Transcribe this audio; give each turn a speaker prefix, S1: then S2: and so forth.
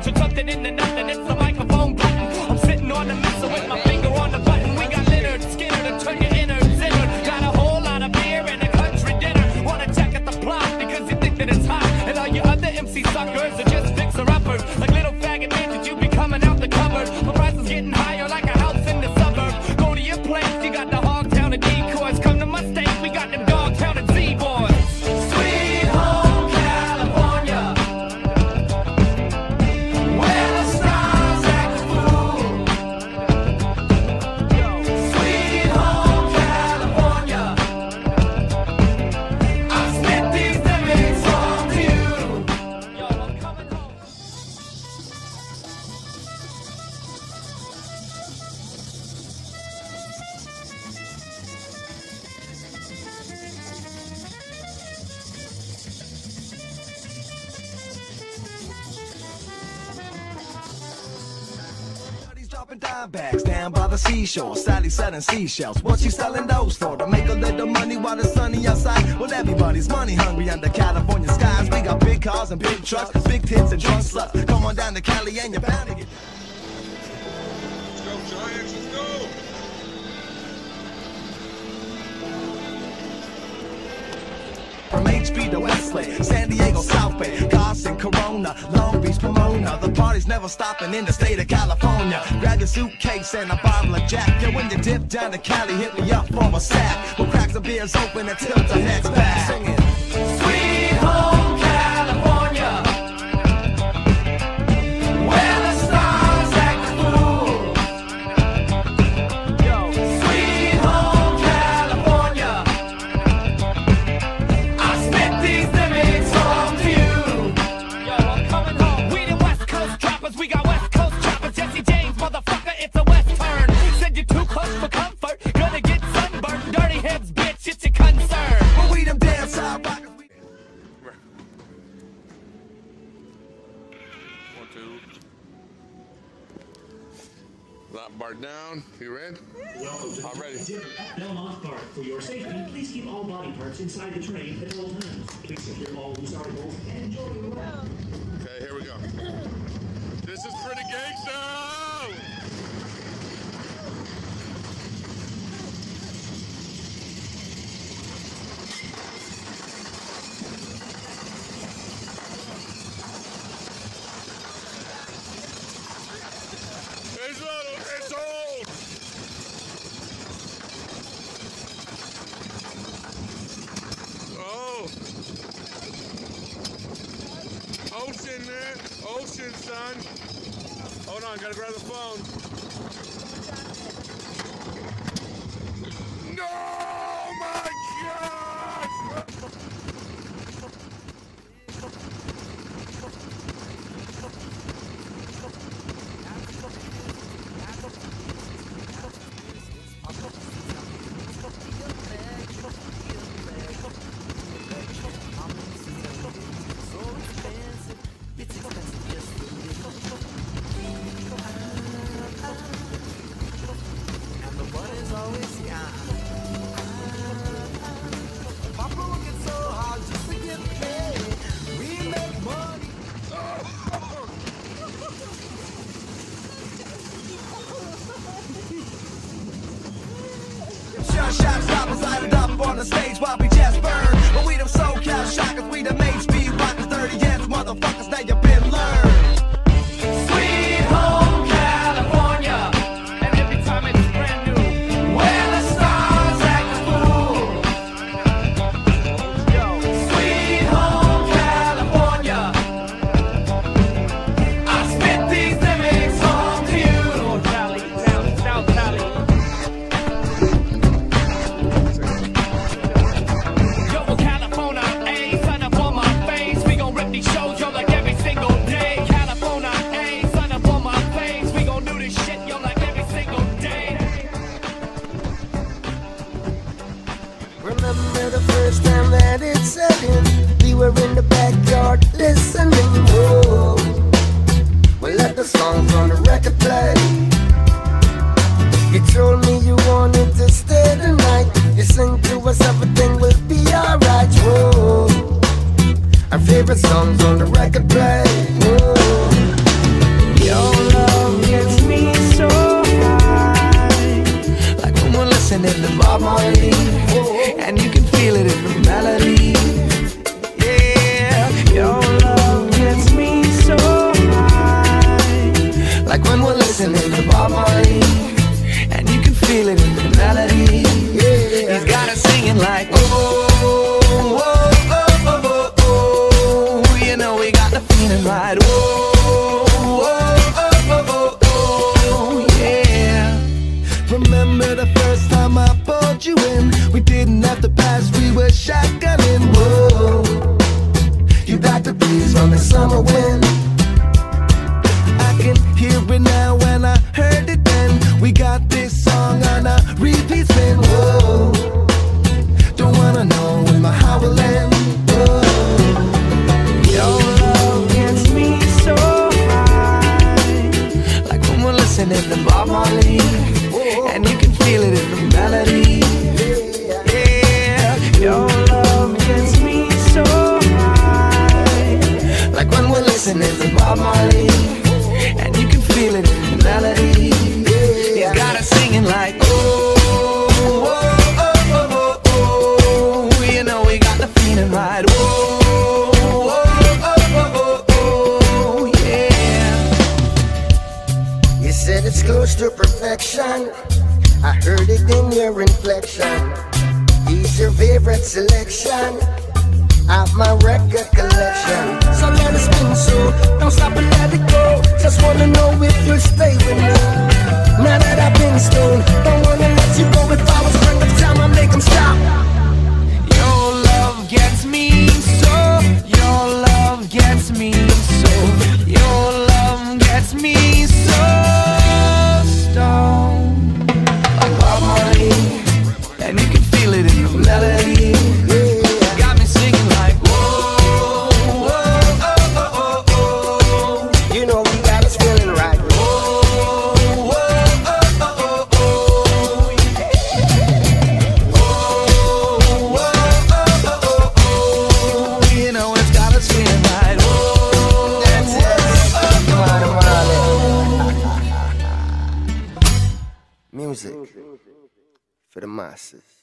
S1: So something in the nothing, it's the
S2: dropping dime bags down by the seashore. Sally selling seashells. What she selling those for? To make a little money while it's sunny outside. Well, everybody's money hungry under California skies. We got big cars and big trucks, big tits and drunk sluts. Come on down to Cali and you're bound to get.
S3: Let's go, Giants. Let's go.
S2: From HB to Westlake, San Diego, South Bay, Carson, Corona, Long Beach, Pomona. The party's never stopping in the state of California. Grab your suitcase and a bottle of Jack. Yeah, when you dip down to Cali, hit me up for a sack. We'll crack some beers open tilt our heads back. Singing.
S3: Two. Lock bar down. You ready?
S4: Welcome to
S3: I'm ready.
S4: Belmont Park. For your safety, please keep all body parts inside the train at all times. Please secure all loose articles and enjoy the ride.
S3: Okay, here we go. This is pretty gangsta. It's little, it's old. Oh. Ocean. Ocean, son. Hold on, gotta grab the phone. No,
S2: up on the stage while we just burn. But we them SoCal shockers, we them HB rockers, dirty ass motherfuckers.
S5: favorite songs on the record play. Your love gets me so high, like when we're listening to Bob Marley,
S1: and you can feel it in the melody. on the
S5: summer wind.
S2: I can hear it now and I heard it then. We got this song on a repeat spin. Whoa.
S1: feeling right.
S5: Whoa. Said it's close to perfection. I heard it in your inflection. He's your favorite selection out my record collection. So let it spin, so don't stop and let it go. Just wanna know if you'll stay with me. Now that I've been stoned. for the masses.